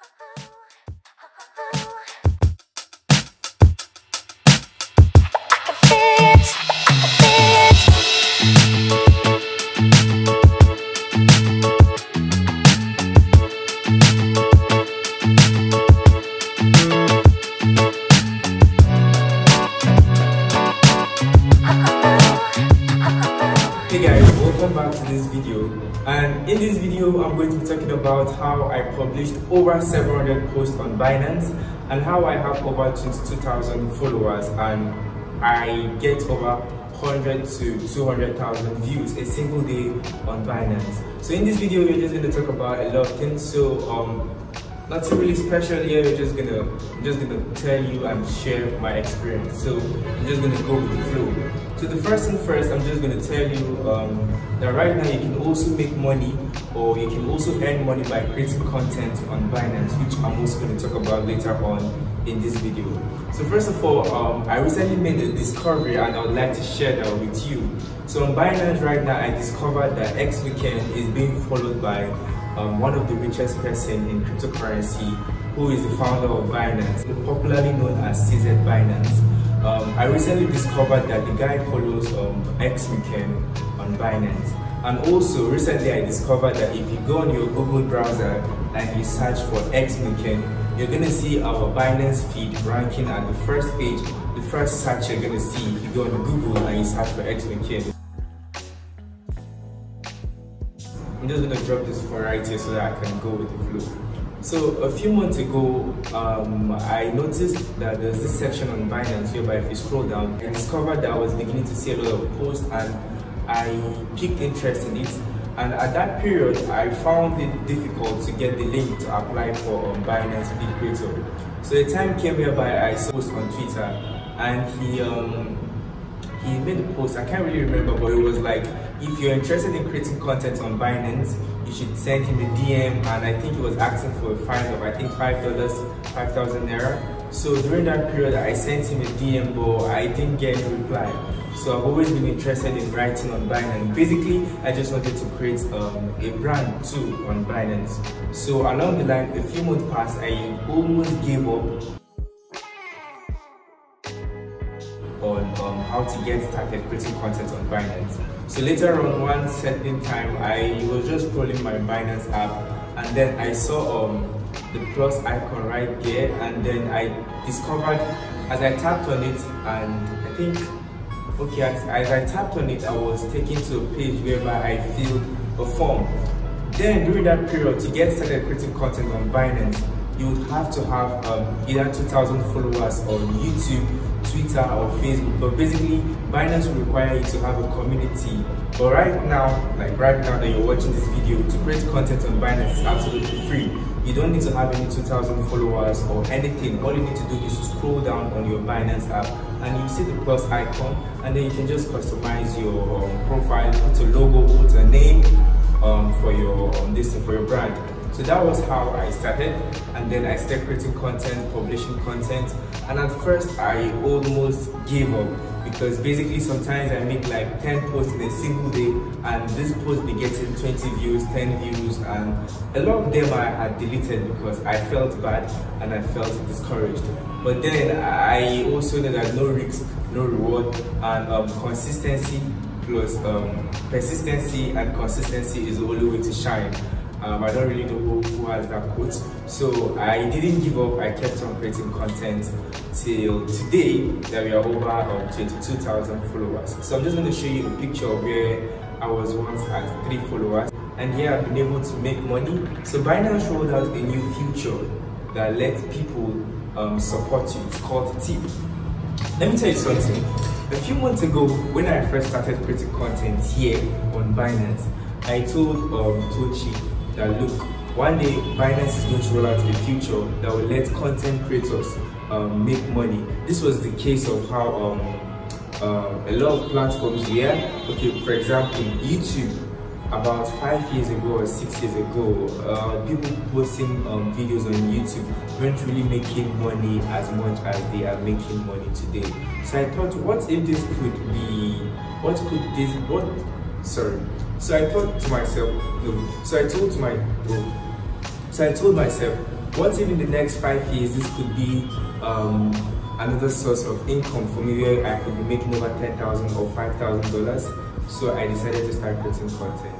Hey guys, welcome back to this video. And in this video I'm going to be talking about how I published over 700 posts on Binance and how I have over 22,000 followers and I get over 100 to 200,000 views a single day on Binance. So in this video we're just going to talk about a lot of things so um, nothing really special here. We're just gonna, I'm just gonna tell you and share my experience. So I'm just gonna go with the flow. So the first thing first, I'm just gonna tell you um, that right now you can also make money or you can also earn money by creating content on Binance, which I'm also gonna talk about later on in this video. So first of all, um, I recently made a discovery and I would like to share that with you. So on Binance right now, I discovered that X mucaN is being followed by um, one of the richest person in cryptocurrency, who is the founder of Binance, popularly known as CZ Binance. Um, I recently discovered that the guy follows um, X mucaN on Binance. And also recently I discovered that if you go on your Google browser and you search for X mucaN, you're gonna see our Binance feed ranking at the first page, the first search you're gonna see if you go on Google and you search for X mucaN. I'm just gonna drop this for right here so that I can go with the flow. So a few months ago, um, I noticed that there's this section on Binance whereby if you scroll down, I discovered that I was beginning to see a lot of posts and I piqued interest in it. And at that period, I found it difficult to get the link to apply for um, Binance Feed Creator. So a time came whereby I saw on Twitter and he um, he made a post, I can't really remember, but it was like, if you're interested in creating content on Binance, you should send him a DM, and I think he was asking for a fine of, I think, $5, 5,000 Naira. So during that period, I sent him a DM, but I didn't get a reply. So I've always been interested in writing on Binance. Basically, I just wanted to create um, a brand too on Binance. So along the line, a few months passed, I almost gave up on um, how to get started creating content on Binance. So later on one certain time, I was just scrolling my Binance app and then I saw um, the plus icon right there and then I discovered as I tapped on it and I think, okay, as, as I tapped on it, I was taken to a page whereby I filled a form. Then during that period, to get started creating content on Binance, you would have to have um, either 2,000 followers on YouTube, Twitter, or Facebook. But basically, Binance will require you to have a community. But right now, like right now that you're watching this video, to create content on Binance is absolutely free. You don't need to have any 2,000 followers or anything. All you need to do is to scroll down on your Binance app and you see the plus icon and then you can just customize your um, profile, put a logo, put a name um, for your um, this for your brand. So that was how I started and then I started creating content, publishing content and at first I almost gave up because basically sometimes I make like 10 posts in a single day and this post be getting 20 views, 10 views and a lot of them I had deleted because I felt bad and I felt discouraged. But then I also know that no risk, no reward and um, consistency plus um, persistency and consistency is the only way to shine. Um, I don't really know who, who, has that quote. So I didn't give up. I kept on creating content till today that we are over um, 22,000 followers. So I'm just going to show you a picture of where I was once at three followers. And here I've been able to make money. So Binance rolled out a new feature that lets people um, support you. It's called Tip. Let me tell you something. A few months ago, when I first started creating content here on Binance, I told um, Tochi that look, one day Binance is going to roll out a feature that will let content creators um, make money. This was the case of how um, uh, a lot of platforms here, okay, for example, YouTube, about five years ago or six years ago, uh, people posting um, videos on YouTube weren't really making money as much as they are making money today. So I thought, what if this could be, what could this, what, sorry. So I thought to myself, no. So I told to my, no. So I told myself, what if in the next five years this could be um, another source of income for me where I could be making over ten thousand or five thousand dollars. So I decided to start creating content.